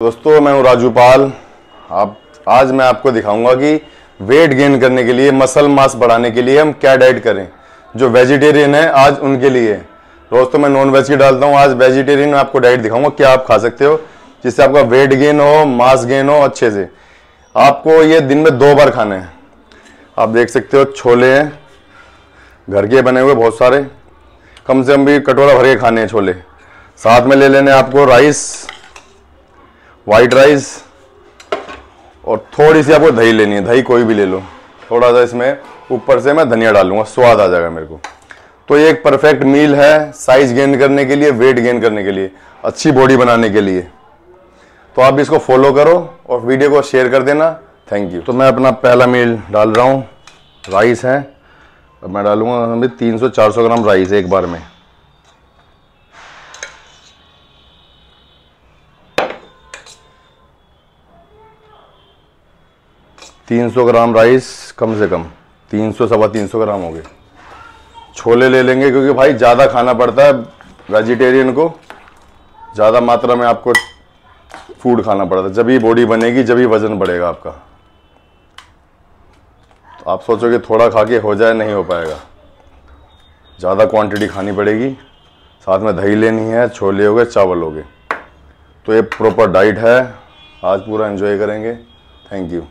दोस्तों, मैं हूँ राजू पाल आप, आज मैं आपको दिखाऊँगा कि वेट गेन करने के लिए मसल मास बढ़ाने के लिए हम क्या डाइट करें, जो वेजिटेरियन है आज उनके लिए। दोस्तों, मैं नॉन वेज की डालता हूँ। आज वेजिटेरियन में आपको डाइट दिखाऊँगा क्या आप खा सकते हो, जिससे आपका वेट गेन हो मास गेन हो अच्छे से। आपको ये दिन में दो बार खाना है। आप देख सकते हो, छोले हैं, घर के बने हुए बहुत सारे। कम से कम भी कटोरा भर के खाने हैं छोले। साथ में ले लेने आपको राइस वाइट राइस और थोड़ी सी आपको दही लेनी है। दही कोई भी ले लो। थोड़ा सा इसमें ऊपर से मैं धनिया डालूँगा। स्वाद आ जाएगा मेरे को। तो ये एक परफेक्ट मील है साइज़ गेन करने के लिए वेट गेन करने के लिए, अच्छी बॉडी बनाने के लिए। तो आप इसको फॉलो करो और वीडियो को शेयर कर देना। थैंक यू तो मैं अपना पहला मील डाल रहा हूँ। राइस है। अब मैं डालूँगा सौ चार सौ ग्राम राइस एक बार में। तीन सौ ग्राम राइस कम से कम, तीन सौ सवा तीन सौ ग्राम हो गए। छोले ले लेंगे क्योंकि भाई ज़्यादा खाना पड़ता है वेजिटेरियन को, ज़्यादा मात्रा में आपको फ़ूड खाना पड़ता है। जब ही बॉडी बनेगी, जब ही वज़न बढ़ेगा आपका। तो आप सोचोगे थोड़ा खा के हो जाए, नहीं हो पाएगा। ज़्यादा क्वांटिटी खानी पड़ेगी। साथ में दही लेनी है, छोले हो गए, चावल हो गए। तो ये प्रॉपर डाइट है। आज पूरा एंजॉय करेंगे। Thank you